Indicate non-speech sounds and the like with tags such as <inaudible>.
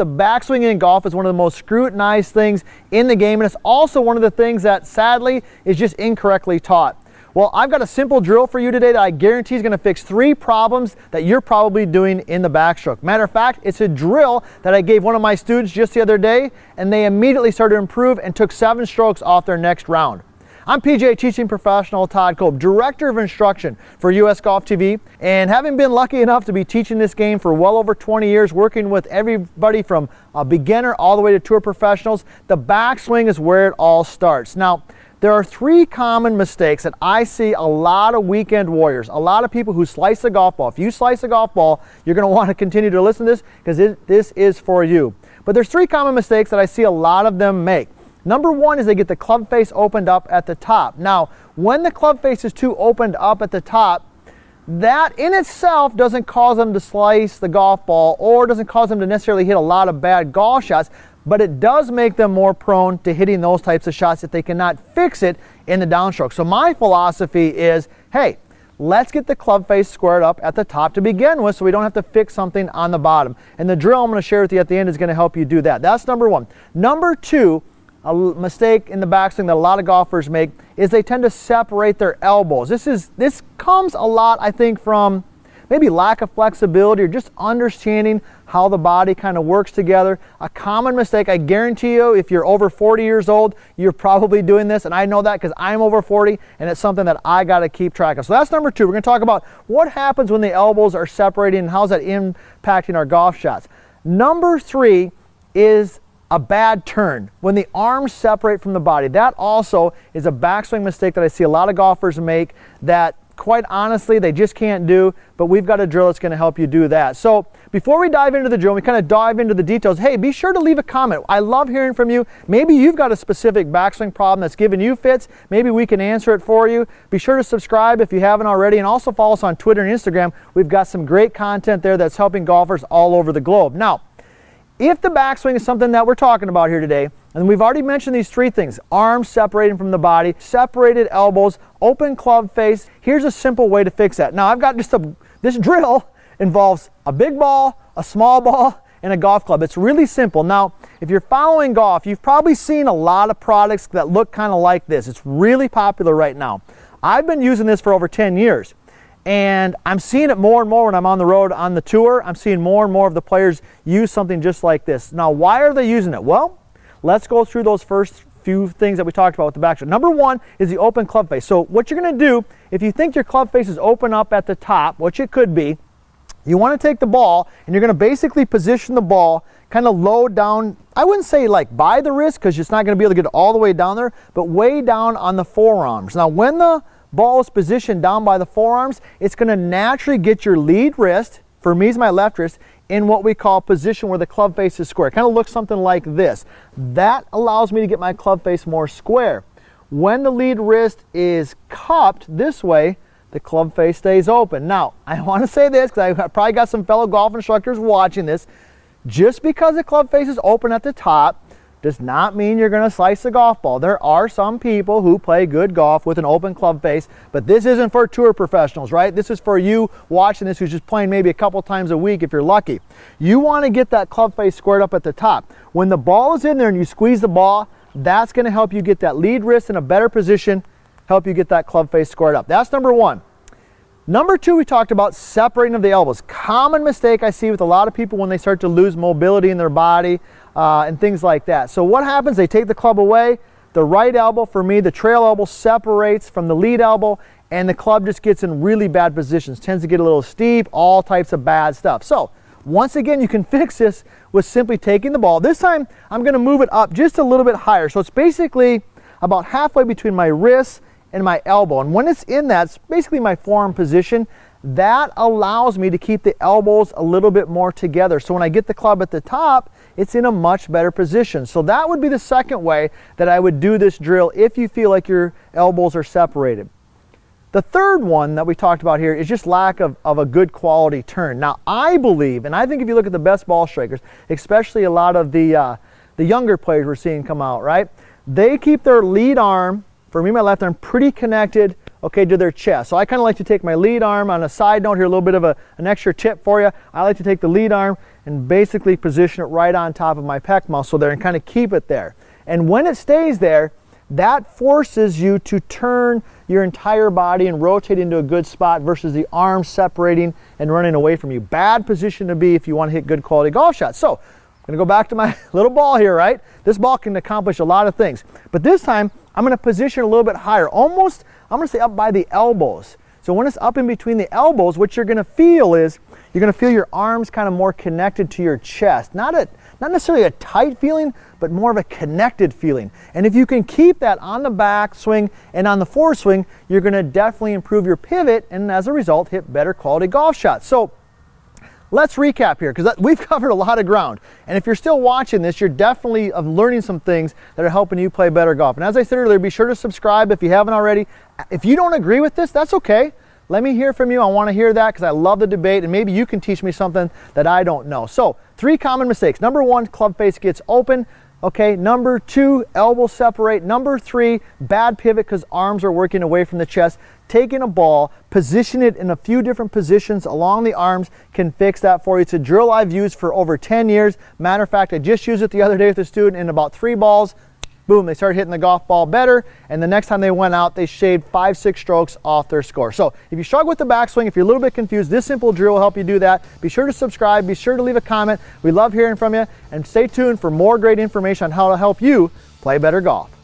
the backswing in golf is one of the most scrutinized things in the game, and it's also one of the things that sadly is just incorrectly taught. Well, I've got a simple drill for you today that I guarantee is going to fix three problems that you're probably doing in the backstroke. Matter of fact, it's a drill that I gave one of my students just the other day, and they immediately started to improve and took seven strokes off their next round. I'm PGA teaching professional Todd Kolb, Director of Instruction for US Golf TV, and having been lucky enough to be teaching this game for well over 20 years, working with everybody from a beginner all the way to tour professionals, the backswing is where it all starts. Now, there are three common mistakes that I see a lot of weekend warriors, a lot of people who slice the golf ball. If you slice a golf ball, you're going to want to continue to listen to this because this is for you. But there's three common mistakes that I see a lot of them make. Number one is they get the club face opened up at the top. Now, when the club face is too opened up at the top, that in itself doesn't cause them to slice the golf ball or doesn't cause them to necessarily hit a lot of bad golf shots, but it does make them more prone to hitting those types of shots if they cannot fix it in the downstroke. So my philosophy is, hey, let's get the club face squared up at the top to begin with so we don't have to fix something on the bottom. And the drill I'm going to share with you at the end is going to help you do that. That's number one. Number two, a mistake in the backswing that a lot of golfers make is they tend to separate their elbows. This is this comes a lot, I think, from maybe lack of flexibility or just understanding how the body kind of works together. A common mistake, I guarantee you, if you're over 40 years old, you're probably doing this, and I know that because I'm over 40, and it's something that I got to keep track of. So that's number two. We're going to talk about what happens when the elbows are separating and how's that impacting our golf shots. Number three is a bad turn. When the arms separate from the body, that also is a backswing mistake that I see a lot of golfers make that quite honestly, they just can't do, but we've got a drill that's gonna help you do that. So before we dive into the drill, we kind of dive into the details, hey, be sure to leave a comment. I love hearing from you. Maybe you've got a specific backswing problem that's giving you fits. Maybe we can answer it for you. Be sure to subscribe if you haven't already, and also follow us on Twitter and Instagram. We've got some great content there that's helping golfers all over the globe. Now, if the backswing is something that we're talking about here today, and we've already mentioned these three things, arms separating from the body, separated elbows, open club face, here's a simple way to fix that. Now I've got just a, this drill involves a big ball, a small ball, and a golf club. It's really simple. Now, if you're following golf, you've probably seen a lot of products that look kind of like this. It's really popular right now. I've been using this for over 10 years. And I'm seeing it more and more when I'm on the road on the tour. I'm seeing more and more of the players use something just like this. Now, why are they using it? Well, let's go through those first few things that we talked about with the backstroke. Number one is the open club face. So what you're going to do, if you think your club face is open up at the top, which it could be, you want to take the ball and you're going to basically position the ball kind of low down. I wouldn't say like by the wrist because it's not going to be able to get all the way down there, but way down on the forearms. Now, when the ball is positioned down by the forearms, it's going to naturally get your lead wrist, for me is my left wrist, in what we call position where the club face is square. It kind of looks something like this. That allows me to get my club face more square. When the lead wrist is cupped this way, the club face stays open. Now, <laughs> I want to say this because I probably got some fellow golf instructors watching this. Just because the club face is open at the top does not mean you're going to slice the golf ball. There are some people who play good golf with an open club face, but this isn't for tour professionals, right? This is for you watching this who's just playing maybe a couple times a week if you're lucky. You want to get that club face squared up at the top. When the ball is in there and you squeeze the ball, that's going to help you get that lead wrist in a better position, help you get that club face squared up. That's number one. Number two, we talked about separating of the elbows. Common mistake I see with a lot of people when they start to lose mobility in their body uh, and things like that. So what happens? They take the club away. The right elbow, for me, the trail elbow separates from the lead elbow and the club just gets in really bad positions. Tends to get a little steep, all types of bad stuff. So once again, you can <laughs> fix this with simply taking the ball. This time, I'm gonna move it up just a little bit higher. So it's basically about halfway between my wrist and my elbow. And when it's in that, it's basically my forearm position. That allows me to keep the elbows a little bit more together. So when I get the club at the top, it's in a much better position. So that would be the second way that I would do this drill if you feel like your elbows are separated. The third one that we talked about here is just lack of, of a good quality turn. Now I believe, and I think if you look at the best ball strikers, especially a lot of the, uh, the younger players we're seeing come out, right? They keep their lead arm, for me my left arm, pretty connected okay, to their chest. So I kind of like to take my lead arm on a side note here, a little bit of a, an extra tip for you. I like to take the lead arm and basically position it right on top of my pec muscle there and kind of keep it there. And when it stays there, that forces you to turn your entire body and rotate into a good spot versus the arm separating and running away from you. Bad position to be if you want to hit good quality golf shots. So I'm going to go back to my <laughs> little ball here, right? This ball can accomplish a lot of things. But this time, I'm going to position a little bit higher, almost, I'm going to say up by the elbows. So when it's up in between the elbows, what you're going to feel is you're going to feel your arms kind of more connected to your chest. Not a not necessarily a tight feeling, but more of a connected feeling. And if you can keep that on the back swing and on the forward swing, you're gonna definitely improve your pivot and as a result, hit better quality golf shots. So let's recap here because <laughs> we've covered a lot of ground. And if you're still watching this, you're definitely of learning some things that are helping you play better golf. And as I said earlier, be sure to subscribe if you haven't already. If you don't agree with this, that's okay. Let me hear from you. I want to hear that because I love the debate and maybe you can teach me something that I don't know. So three common mistakes. Number one, club face gets open. Okay, number two, elbow separate. Number three, bad pivot because arms are working away from the chest. Taking a ball, position it in a few different positions along the arms can fix that for you. It's a drill I've used for over 10 years. Matter of fact, I just used it the other day with a student in about three balls boom, they started hitting the golf ball better. And the next time they went out, they shaved five, six strokes off their score. So if you struggle with the backswing, if you're a little bit confused, this simple drill will help you do that. Be sure to subscribe. Be sure to leave a comment. We love hearing from you. And stay tuned for more great information on how to help you play better golf.